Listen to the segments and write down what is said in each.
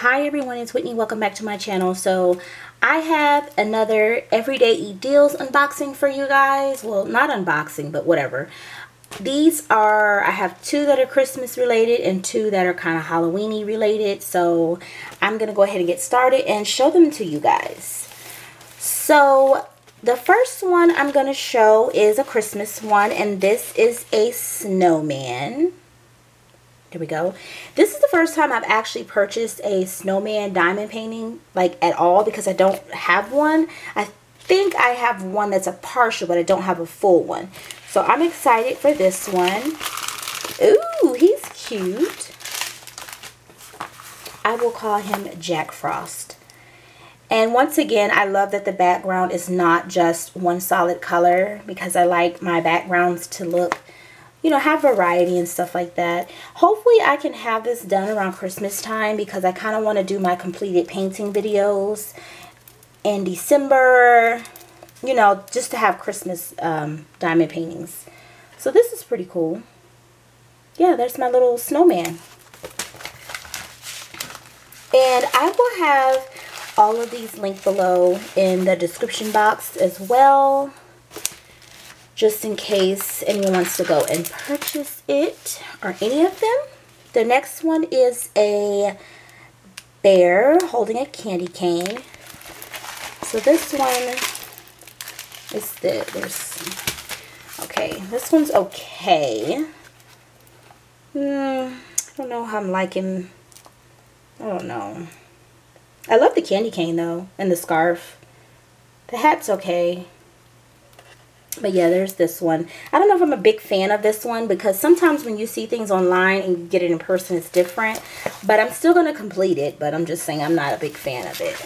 Hi everyone, it's Whitney. Welcome back to my channel. So I have another Everyday E Deals unboxing for you guys. Well, not unboxing, but whatever. These are, I have two that are Christmas related and two that are kind of Halloweeny related. So I'm going to go ahead and get started and show them to you guys. So the first one I'm going to show is a Christmas one and this is a snowman. Here we go. This is the first time I've actually purchased a snowman diamond painting, like at all, because I don't have one. I think I have one that's a partial, but I don't have a full one. So I'm excited for this one. Ooh, he's cute. I will call him Jack Frost. And once again, I love that the background is not just one solid color because I like my backgrounds to look you know, have variety and stuff like that. Hopefully I can have this done around Christmas time because I kind of want to do my completed painting videos in December, you know, just to have Christmas um, diamond paintings. So this is pretty cool. Yeah, there's my little snowman. And I will have all of these linked below in the description box as well just in case anyone wants to go and purchase it or any of them. The next one is a bear holding a candy cane. So this one is the, there's, okay, this one's okay. Hmm, I don't know how I'm liking, I don't know. I love the candy cane though, and the scarf. The hat's okay. But yeah, there's this one. I don't know if I'm a big fan of this one because sometimes when you see things online and you get it in person, it's different. But I'm still going to complete it. But I'm just saying I'm not a big fan of it.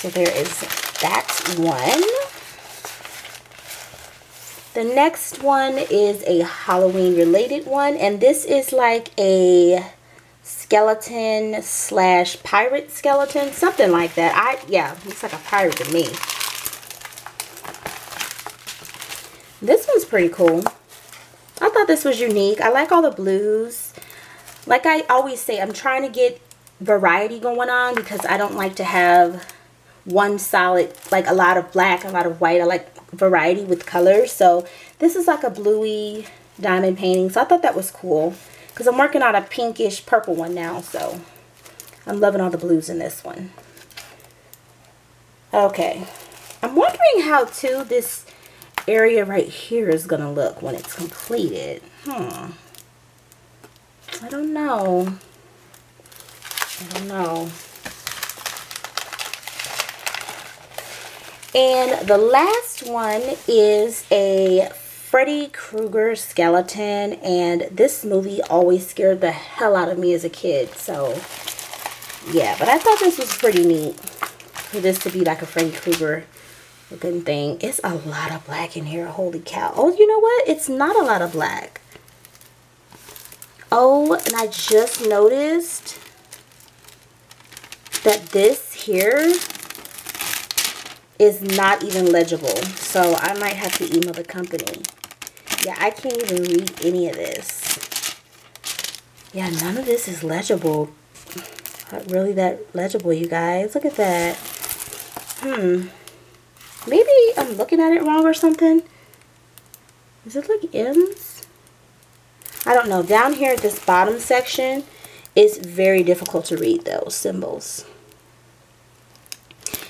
So there is that one. The next one is a Halloween related one. And this is like a skeleton slash pirate skeleton. Something like that. I Yeah, looks like a pirate to me. This one's pretty cool. I thought this was unique. I like all the blues. Like I always say, I'm trying to get variety going on because I don't like to have one solid, like a lot of black, a lot of white. I like variety with colors. So this is like a bluey diamond painting. So I thought that was cool because I'm working on a pinkish purple one now. So I'm loving all the blues in this one. Okay. I'm wondering how too this area right here is going to look when it's completed. Hmm. I don't know. I don't know. And the last one is a Freddy Krueger skeleton. And this movie always scared the hell out of me as a kid. So, yeah. But I thought this was pretty neat for this to be like a Freddy Krueger looking thing. It's a lot of black in here. Holy cow. Oh, you know what? It's not a lot of black. Oh, and I just noticed that this here is not even legible. So I might have to email the company. Yeah, I can't even read any of this. Yeah, none of this is legible. Not really that legible, you guys. Look at that. Hmm. Maybe I'm looking at it wrong or something. Is it like M's? I don't know. Down here at this bottom section, it's very difficult to read those symbols.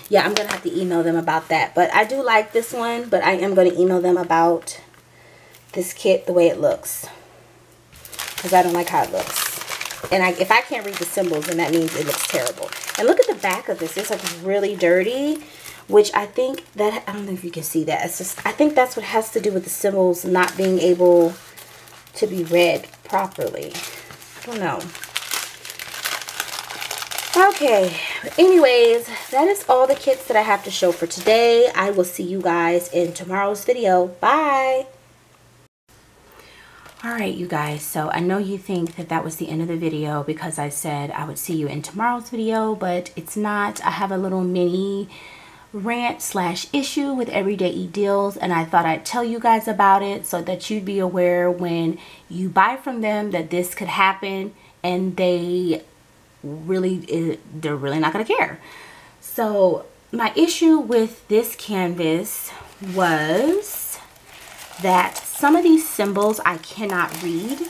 Yeah, I'm going to have to email them about that. But I do like this one, but I am going to email them about this kit, the way it looks. Because I don't like how it looks. And I, if I can't read the symbols, then that means it looks terrible. And look at the back of this. It's like really dirty which I think that, I don't know if you can see that. It's just, I think that's what has to do with the symbols not being able to be read properly. I don't know. Okay, anyways, that is all the kits that I have to show for today. I will see you guys in tomorrow's video. Bye! Alright, you guys, so I know you think that that was the end of the video because I said I would see you in tomorrow's video, but it's not. I have a little mini rant slash issue with everyday e-deals and I thought I'd tell you guys about it so that you'd be aware when you buy from them that this could happen and they really, eh, they're really not going to care. So my issue with this canvas was that some of these symbols I cannot read.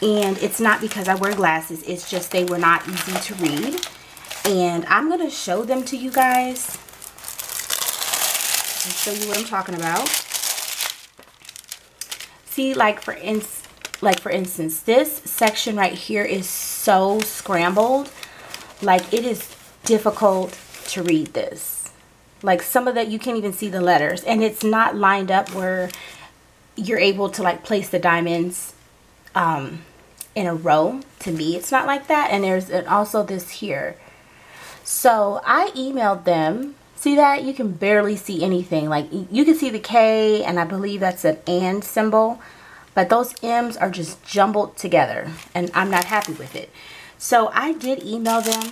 And it's not because I wear glasses. It's just they were not easy to read. And I'm going to show them to you guys. And show you what I'm talking about. See, like for instance, like for instance, this section right here is so scrambled. Like it is difficult to read this. Like some of that, you can't even see the letters. And it's not lined up where you're able to like place the diamonds um, in a row. To me, it's not like that. And there's also this here. So I emailed them. See that? You can barely see anything. Like you can see the K and I believe that's an and symbol. But those M's are just jumbled together and I'm not happy with it. So I did email them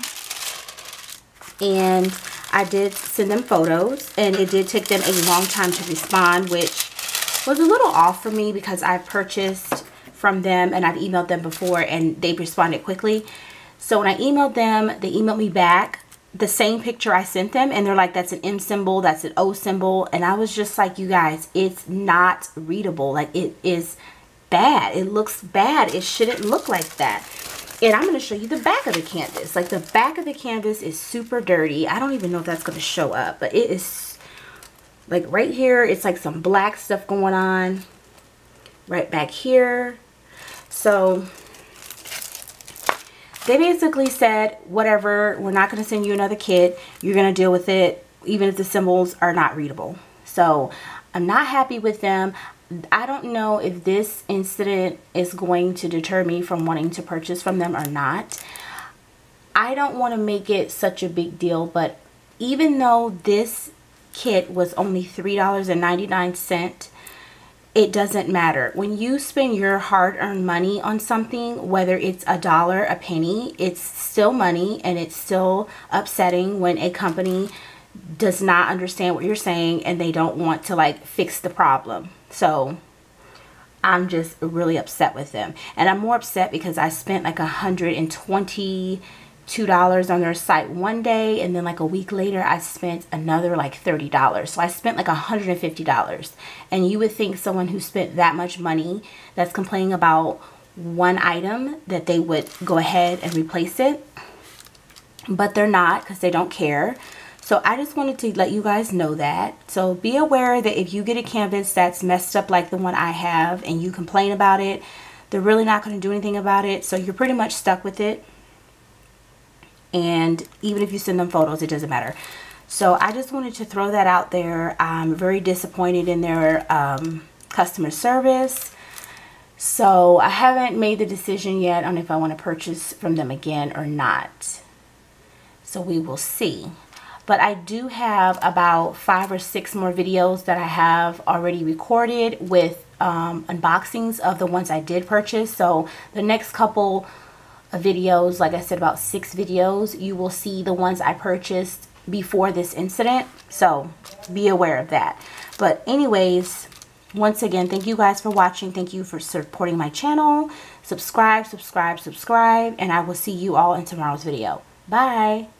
and I did send them photos and it did take them a long time to respond which was a little off for me because I purchased from them and I've emailed them before and they responded quickly. So when I emailed them, they emailed me back the same picture I sent them and they're like that's an M symbol, that's an O symbol and I was just like you guys, it's not readable. Like it is bad. It looks bad. It shouldn't look like that. And I'm going to show you the back of the canvas. Like the back of the canvas is super dirty. I don't even know if that's going to show up, but it is like right here. It's like some black stuff going on right back here. So they basically said, whatever, we're not going to send you another kit. You're going to deal with it even if the symbols are not readable. So I'm not happy with them. I don't know if this incident is going to deter me from wanting to purchase from them or not. I don't want to make it such a big deal, but even though this kit was only $3.99, it doesn't matter. When you spend your hard-earned money on something, whether it's a dollar, a penny, it's still money and it's still upsetting when a company does not understand what you're saying and they don't want to like fix the problem. So I'm just really upset with them. And I'm more upset because I spent like a $122 on their site one day and then like a week later I spent another like $30. So I spent like $150. And you would think someone who spent that much money that's complaining about one item that they would go ahead and replace it. But they're not because they don't care. So I just wanted to let you guys know that. So be aware that if you get a canvas that's messed up like the one I have and you complain about it, they're really not going to do anything about it. So you're pretty much stuck with it. And even if you send them photos, it doesn't matter. So I just wanted to throw that out there. I'm very disappointed in their um, customer service. So I haven't made the decision yet on if I want to purchase from them again or not. So we will see but I do have about five or six more videos that I have already recorded with um, unboxings of the ones I did purchase. So the next couple videos, like I said, about six videos, you will see the ones I purchased before this incident. So be aware of that. But anyways, once again, thank you guys for watching. Thank you for supporting my channel. Subscribe, subscribe, subscribe, and I will see you all in tomorrow's video. Bye.